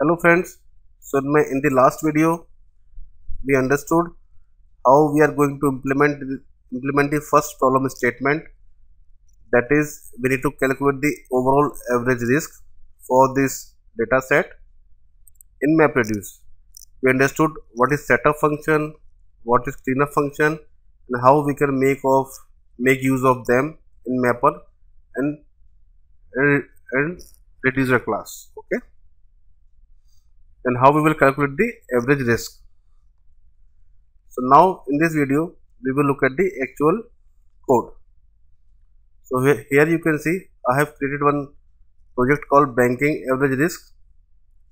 hello friends so in, the last video we understood how we are going to implement implement the first problem statement. That is we need to calculate the overall average risk for this data set in MapReduce. We understood what is setup function what is cleanup function and how we can make of make use of them in mapper and and reducer class okay and how we will calculate the average risk. So now in this video we will look at the actual code. So here, you can see i have created one project called banking average risk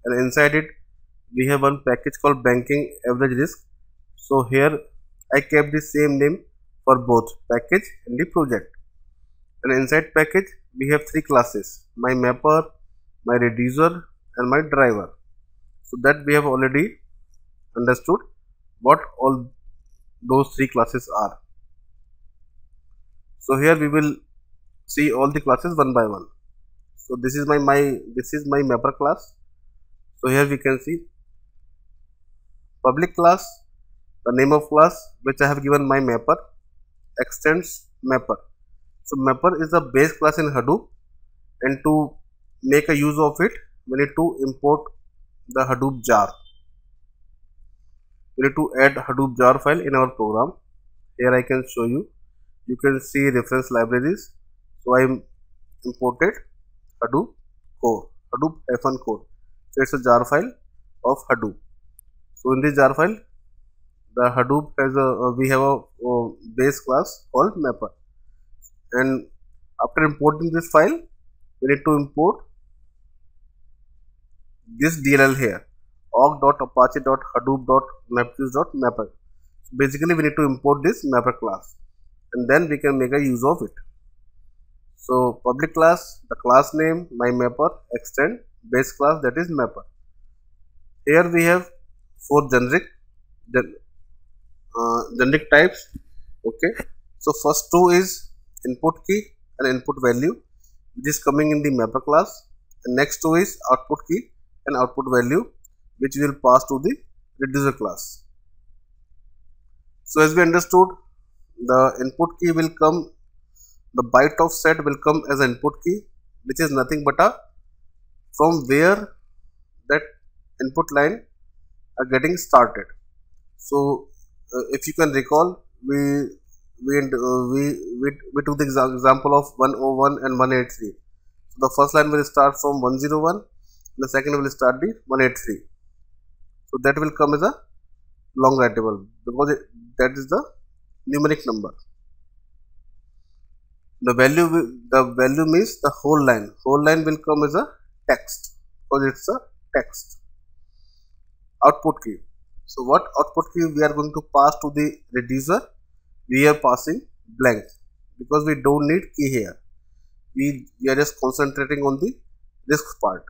and inside it we have one package called banking average risk. So here i kept the same name for both package and the project. And inside package we have three classes my mapper my reducer and my driver so that we have already understood what all those three classes are. So here we will see all the classes one by one. So this is my my this is my mapper class. So here we can see public class the name of class which i have given my mapper extends mapper. So mapper is the base class in hadoop and to make a use of it we need to import the Hadoop jar. We need to add Hadoop jar file in our program. Here I can show you. You can see reference libraries. So I imported Hadoop core, Hadoop F1 core. So it's a jar file of Hadoop. So in this jar file, the Hadoop has a we have a base class called mapper. And after importing this file, we need to import this DLL here org.apache.hadoop.mapreduce.mapper. So basically, we need to import this mapper class and then we can make a use of it. So public class, the class name, my mapper, extend, base class that is mapper. Here we have four generic uh, generic types. Okay. So first two is input key and input value which is coming in the mapper class and next two is output key and output value which will pass to the reducer class. So as we understood the input key will come the byte offset will come as an input key which is nothing but a from where that input line are getting started. So uh, if you can recall we we, uh, we, we, we took the example of 101 and 183. So the first line will start from 101 the second will start the 183 so that will come as a long writable because it, that is the numeric number. The value the value means the whole line. Whole line will come as a text because it's a text. Output key. So what output key we are going to pass to the reducer? We are passing blank because we don't need key here. We, we are just concentrating on the risk part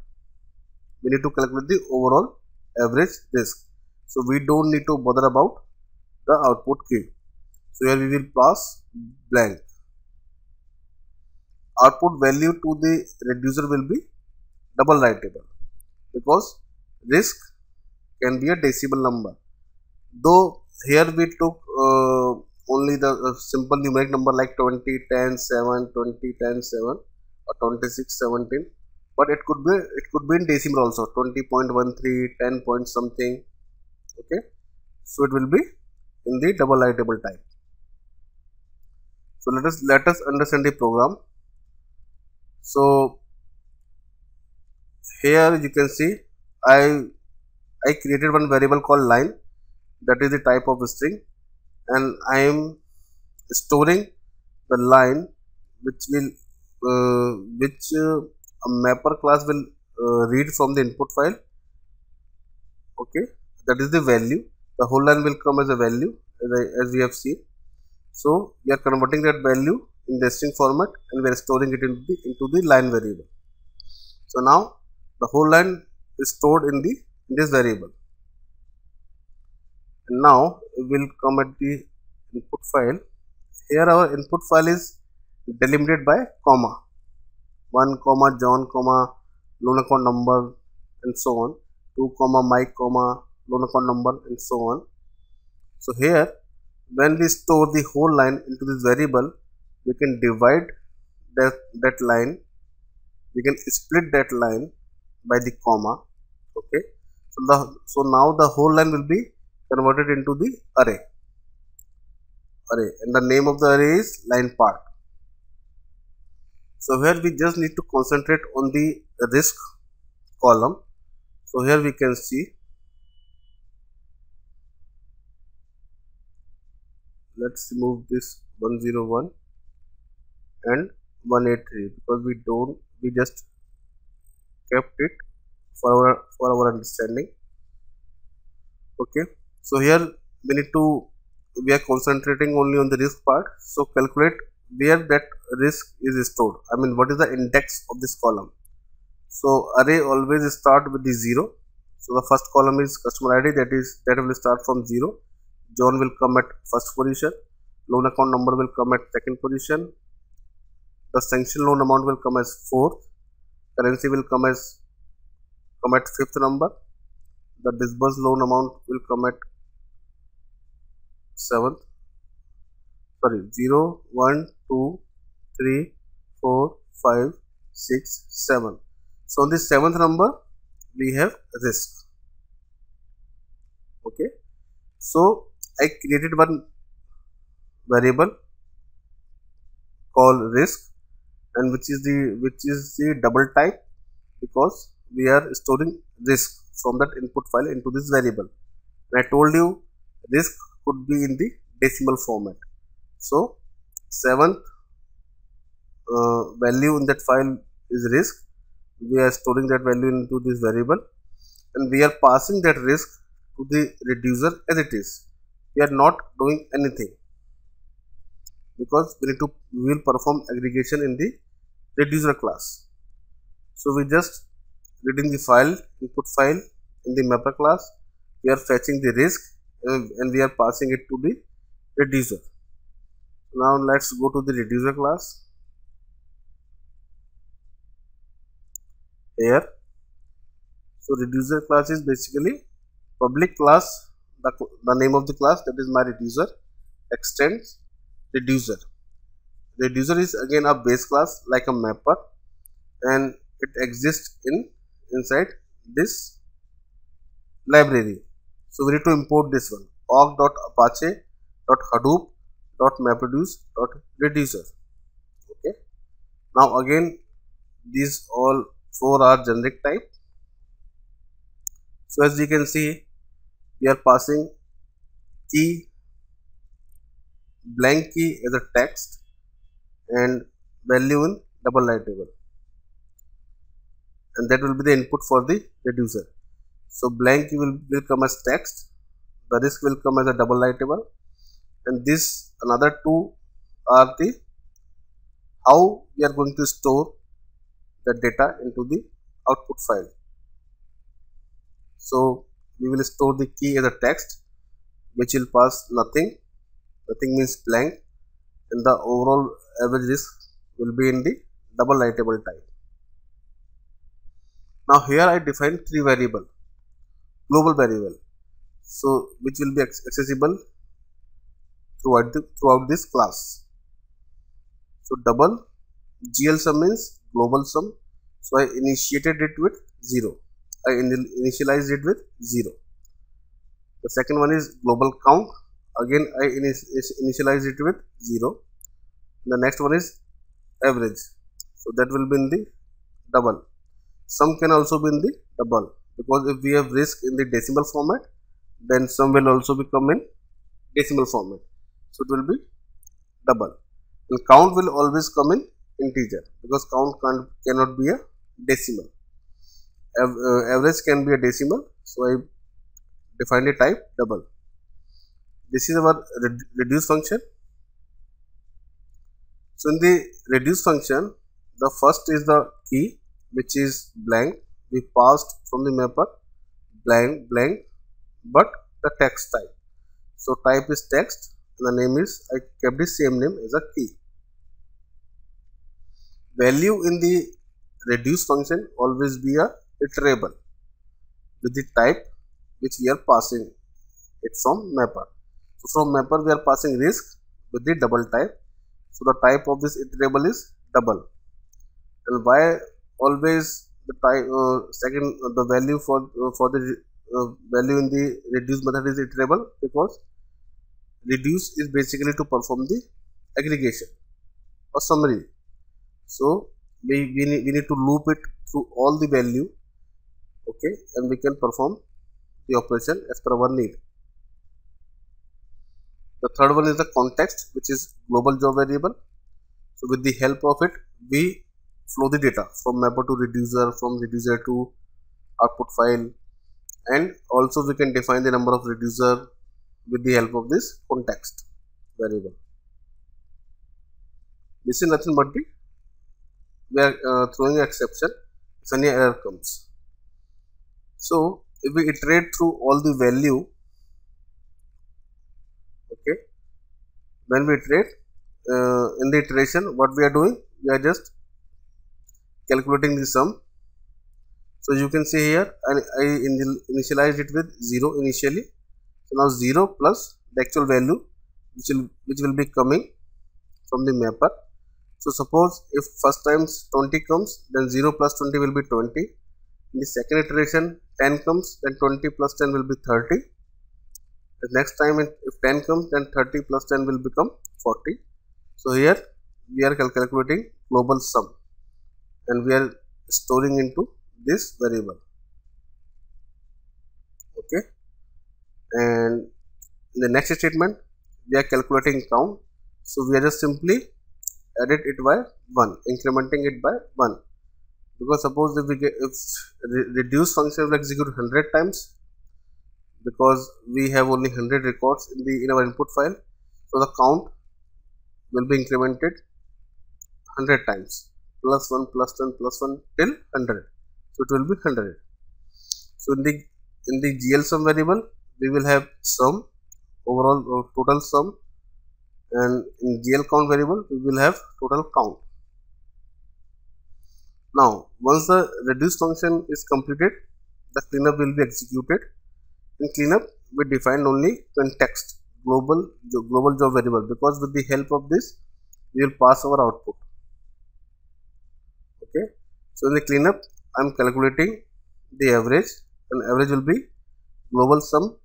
we need to calculate the overall average risk so we don't need to bother about the output key. So here we will pass blank. Output value to the reducer will be double writable because risk can be a decimal number. Though here we took uh, only the uh, simple numeric number like 20 10 7 20 10 7 or 26 17 but it could be it could be in decimal also 20.13 10 point something okay? So it will be in the double writable type. So let us let us understand the program. So here you can see i i created one variable called line. That is the type of string. And i am storing the line which will uh, which uh, a mapper class will uh, read from the input file. Okay? That is the value. The whole line will come as a value as, I, as we have seen. So we are converting that value in the string format and we are storing it into the, into the line variable. So now the whole line is stored in the in this variable. And now we will come at the input file. Here our input file is delimited by comma 1 comma john comma loan account number and so on. 2 comma my comma loan account number and so on. So here when we store the whole line into this variable we can divide that that line. We can split that line by the comma okay? So the so now the whole line will be converted into the array. Array. And the name of the array is line part so here we just need to concentrate on the risk column. So here we can see. Let's remove this 101 and 183 because we don't we just kept it for our for our understanding. Okay. So here we need to we are concentrating only on the risk part. So calculate where that risk is stored. I mean what is the index of this column? So array always start with the zero. So the first column is customer id that is that will start from zero. John will come at first position. Loan account number will come at second position. The sanction loan amount will come as fourth. Currency will come as come at fifth number. The disbursed loan amount will come at seventh. Sorry 0 1 2 3 4 5 6 7 so on the seventh number we have risk. Okay? So i created one variable called risk and which is the which is the double type because we are storing risk from that input file into this variable. And i told you risk could be in the decimal format. So seventh uh, value in that file is risk. We are storing that value into this variable and we are passing that risk to the reducer as it is. We are not doing anything because we need to we will perform aggregation in the reducer class. So we just reading the file input file in the mapper class. We are fetching the risk and, and we are passing it to the reducer now let's go to the reducer class. Here. So reducer class is basically public class the, the name of the class that is my reducer extends reducer. Reducer is again a base class like a mapper and it exists in inside this library. So we need to import this one org.apache.hadoop.mapreduce.reducer okay. Now again these all four are generic type. So as you can see we are passing key blank key as a text and value in double writable and that will be the input for the reducer. So blank key will, will come as text the risk will come as a double writable and this another two are the how we are going to store the data into the output file. So we will store the key as a text which will pass nothing. Nothing means blank. And the overall average risk will be in the double writable type. Now here i define three variable. Global variable. So which will be accessible throughout the, throughout this class. So double gl sum means global sum. So i initiated it with 0 i initialized it with 0 the second one is global count. Again i initialized it with 0 the next one is average. So that will be in the double. Sum can also be in the double. Because if we have risk in the decimal format then sum will also become in decimal format so it will be double. And count will always come in integer because count can, cannot be a decimal. Uh, average can be a decimal so i define a type double. This is our reduce function. So in the reduce function the first is the key which is blank. We passed from the mapper blank blank but the text type. So type is text the name is i kept the same name as a key. Value in the reduce function always be a iterable with the type which we are passing it from mapper. So from mapper we are passing risk with the double type. So the type of this iterable is double. And why always the type uh, second uh, the value for uh, for the uh, value in the reduce method is iterable? Because reduce is basically to perform the aggregation or summary. So we, we, need, we need to loop it through all the value okay and we can perform the operation as per our need. The third one is the context which is global job variable. So with the help of it we flow the data from mapper to reducer from reducer to output file and also we can define the number of reducer with the help of this context variable this is nothing but the we are uh, throwing exception. If any error comes. So if we iterate through all the value okay when we iterate uh, in the iteration what we are doing? We are just calculating the sum. So you can see here I, I initialized it with 0 initially so now 0 plus the actual value which will which will be coming from the mapper. So suppose if first times 20 comes then 0 plus 20 will be 20 in the second iteration 10 comes then 20 plus 10 will be 30 the next time if 10 comes then 30 plus 10 will become 40 so here we are calculating global sum. And we are storing into this variable. Okay and in the next statement we are calculating count. So we are just simply edit it by 1 incrementing it by 1 because suppose if we get if reduce function will execute 100 times because we have only 100 records in the in our input file so the count will be incremented 100 times. Plus 1 plus 10 plus 1 till 100 so it will be 100 so in the in the gl sum variable we will have sum overall uh, total sum and in GL count variable we will have total count. Now once the reduce function is completed the cleanup will be executed. In cleanup we define only context global global job variable because with the help of this we will pass our output. Okay. So in the cleanup I am calculating the average and average will be global sum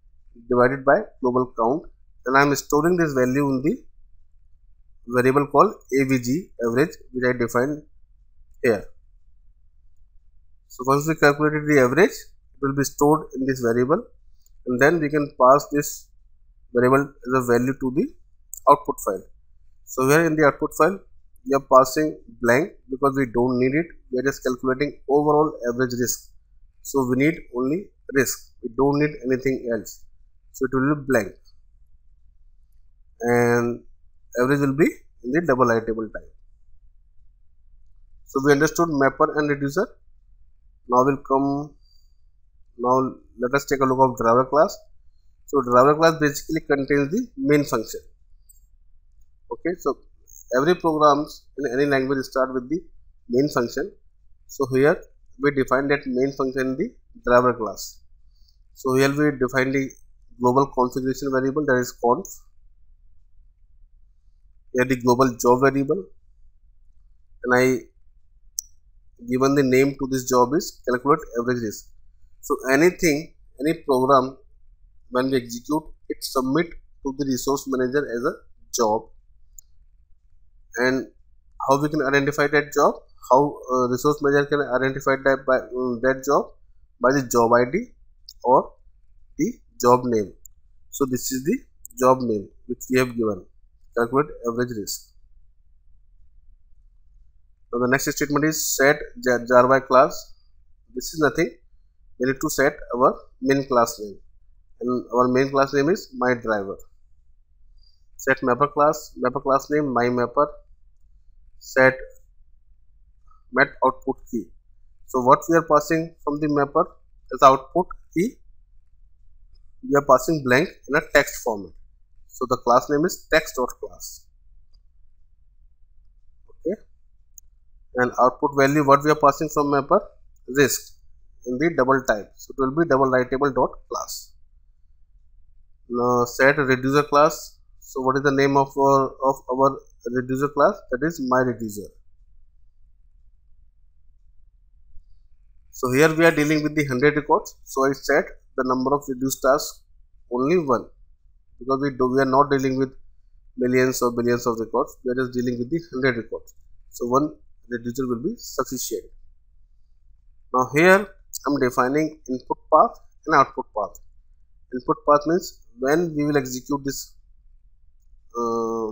divided by global count and I am storing this value in the variable called avg average which I defined here. So once we calculated the average it will be stored in this variable and then we can pass this variable as a value to the output file. So here in the output file we are passing blank because we don't need it we are just calculating overall average risk. So we need only risk we don't need anything else. So it will be blank and average will be in the double iterable type. So we understood mapper and reducer. Now we'll come. Now let us take a look of driver class. So driver class basically contains the main function. Okay, so every programs in any language start with the main function. So here we define that main function in the driver class. So here we define the global configuration variable that is conf. Here the global job variable. And I given the name to this job is calculate average risk. So anything, any program when we execute it submit to the resource manager as a job. And how we can identify that job? How uh, resource manager can identify that by um, that job by the job id or the job name so this is the job name which we have given calculate average risk. Now the next statement is set jar by class. This is nothing. We need to set our main class name, and our main class name is my driver. Set mapper class, mapper class name my mapper. Set met output key. So what we are passing from the mapper is output key, we are passing blank in a text format. So the class name is text.class. Okay. And output value what we are passing from mapper? Risk in the double type. So it will be double writable dot class. Now set reducer class. So what is the name of our of our reducer class? That is my reducer. So here we are dealing with the 100 records. So i set the number of reduced tasks? Only one. Because we do we are not dealing with millions or billions of records. We are just dealing with the 100 records. So one reducer will be sufficient. Now here i'm defining input path and output path. Input path means when we will execute this uh,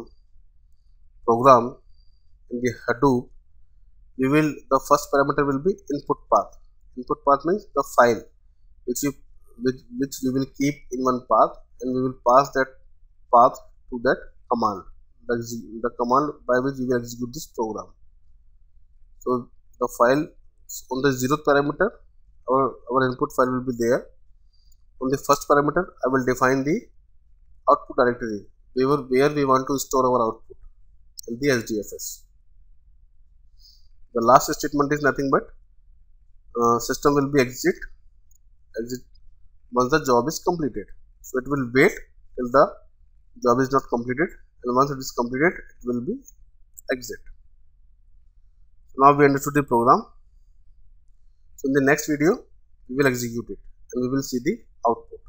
program in the hadoop we will the first parameter will be input path. Input path means the file which you which, which we will keep in one path and we will pass that path to that command. The, the command by which we will execute this program. So the file on the zeroth parameter our, our input file will be there. On the first parameter I will define the output directory where, where we want to store our output in the HDFS the last statement is nothing but uh, system will be exit exit once the job is completed. So it will wait till the job is not completed and once it is completed it will be exit. Now we understood the program. So in the next video we will execute it and we will see the output